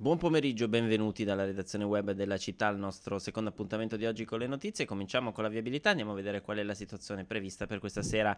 Buon pomeriggio, benvenuti dalla redazione web della città al nostro secondo appuntamento di oggi con le notizie. Cominciamo con la viabilità, andiamo a vedere qual è la situazione prevista per questa sera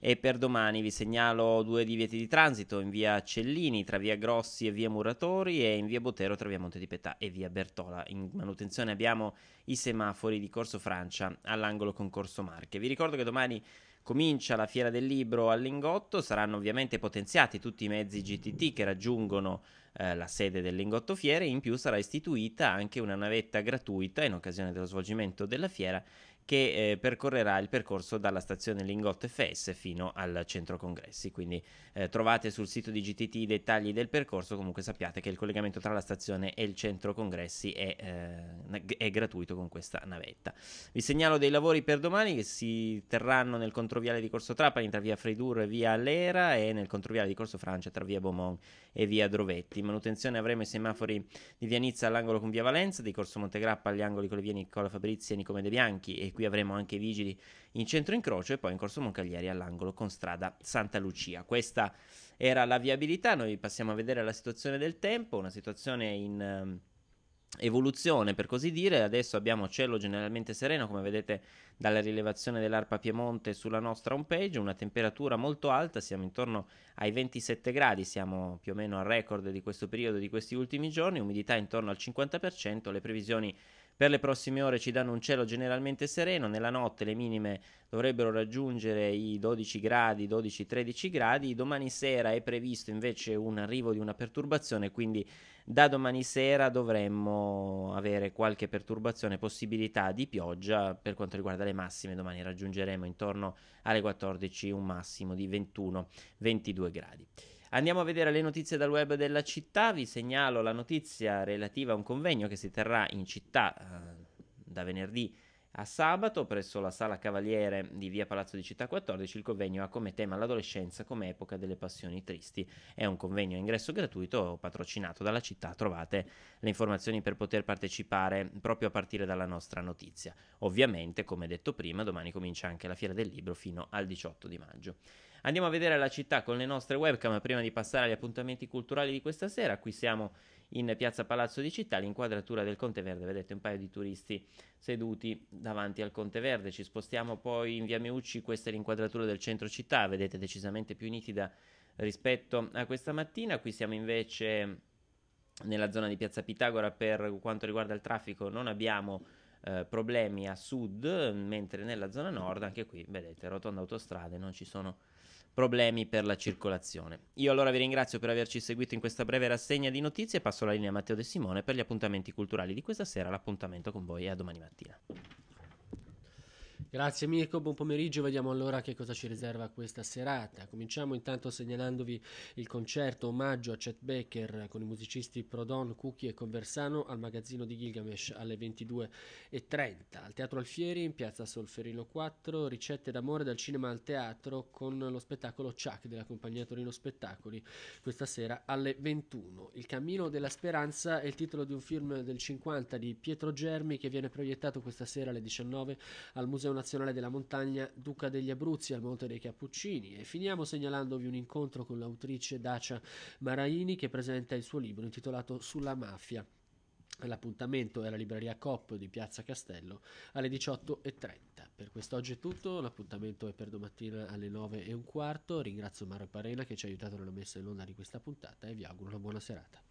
e per domani. Vi segnalo due divieti di transito in via Cellini tra via Grossi e via Muratori e in via Botero tra via Monte di Petà e via Bertola. In manutenzione abbiamo i semafori di Corso Francia all'angolo con Corso Marche. Vi ricordo che domani comincia la fiera del libro a Lingotto, saranno ovviamente potenziati tutti i mezzi GTT che raggiungono eh, la sede del Lingotto Fiere, in più sarà istituita anche una navetta gratuita in occasione dello svolgimento della fiera che eh, percorrerà il percorso dalla stazione Lingotto FS fino al centro congressi. Quindi eh, trovate sul sito di GTT i dettagli del percorso. Comunque sappiate che il collegamento tra la stazione e il centro congressi è, eh, è gratuito con questa navetta. Vi segnalo dei lavori per domani che si terranno nel controviale di Corso Trapani tra via Freidur e via Allera e nel controviale di Corso Francia tra via Beaumont e via Drovetti. In manutenzione avremo i semafori di via Nizza all'angolo con via Valenza, di Corso Montegrappa agli angoli con le vie Nicola Fabrizi e Nicome De Bianchi e qui avremo anche i vigili in centro incrocio e poi in corso Moncaglieri all'angolo con strada Santa Lucia. Questa era la viabilità, noi passiamo a vedere la situazione del tempo, una situazione in... Uh, evoluzione per così dire. Adesso abbiamo cielo generalmente sereno, come vedete dalla rilevazione dell'Arpa Piemonte sulla nostra homepage, una temperatura molto alta, siamo intorno ai 27 gradi, siamo più o meno al record di questo periodo, di questi ultimi giorni, umidità intorno al 50%, le previsioni per le prossime ore ci danno un cielo generalmente sereno, nella notte le minime dovrebbero raggiungere i 12 gradi, 12-13 gradi, domani sera è previsto invece un arrivo di una perturbazione, quindi da domani sera dovremmo avere qualche perturbazione, possibilità di pioggia per quanto riguarda le massime, domani raggiungeremo intorno alle 14 un massimo di 21-22 gradi. Andiamo a vedere le notizie dal web della città. Vi segnalo la notizia relativa a un convegno che si terrà in città eh, da venerdì a sabato presso la Sala Cavaliere di via Palazzo di Città 14 il convegno ha come tema l'adolescenza come epoca delle passioni tristi. È un convegno a ingresso gratuito patrocinato dalla città. Trovate le informazioni per poter partecipare proprio a partire dalla nostra notizia. Ovviamente, come detto prima, domani comincia anche la Fiera del Libro fino al 18 di maggio. Andiamo a vedere la città con le nostre webcam prima di passare agli appuntamenti culturali di questa sera. Qui siamo in piazza Palazzo di Città, l'inquadratura del Conte Verde. Vedete un paio di turisti seduti davanti al Conte Verde. Ci spostiamo poi in via Meucci, questa è l'inquadratura del centro città, vedete decisamente più nitida rispetto a questa mattina. Qui siamo invece nella zona di piazza Pitagora per quanto riguarda il traffico, non abbiamo eh, problemi a sud, mentre nella zona nord, anche qui vedete, rotonda autostrade, non ci sono problemi per la circolazione. Io allora vi ringrazio per averci seguito in questa breve rassegna di notizie e passo la linea a Matteo De Simone per gli appuntamenti culturali di questa sera. L'appuntamento con voi è a domani mattina. Grazie Mirko, buon pomeriggio, vediamo allora che cosa ci riserva questa serata. Cominciamo intanto segnalandovi il concerto omaggio a Chet Baker con i musicisti Prodon, Cookie e Conversano al magazzino di Gilgamesh alle 22.30. Al Teatro Alfieri in piazza Solferino 4, ricette d'amore dal cinema al teatro con lo spettacolo Chuck della compagnia Torino Spettacoli questa sera alle 21. Il cammino della speranza è il titolo di un film del 50 di Pietro Germi che viene proiettato questa sera alle 19 al Museo Nazionale Nazionale della Montagna Duca degli Abruzzi al Monte dei Cappuccini e finiamo segnalandovi un incontro con l'autrice Dacia Maraini che presenta il suo libro intitolato Sulla mafia. L'appuntamento è alla libreria Cop di Piazza Castello alle 18.30. Per quest'oggi è tutto, l'appuntamento è per domattina alle 9 e un quarto. Ringrazio Mario Parena che ci ha aiutato nella messa in onda di questa puntata e vi auguro una buona serata.